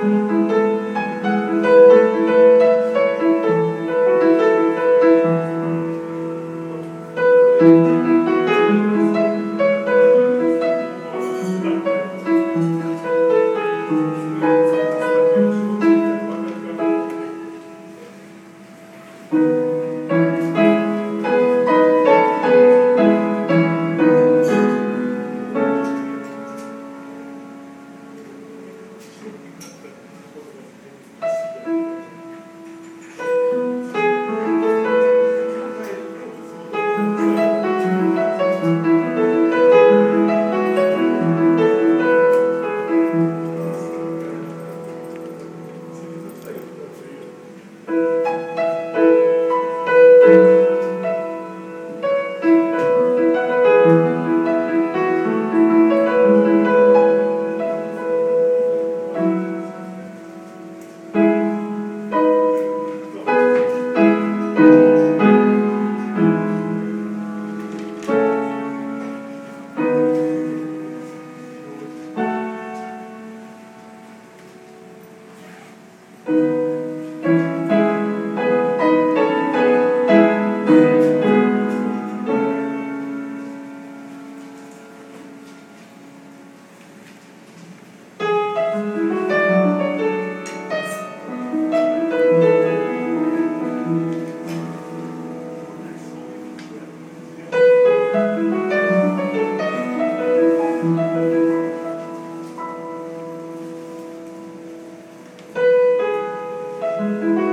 Música Thank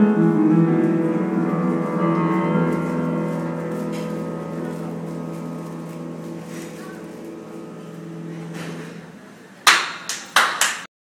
you.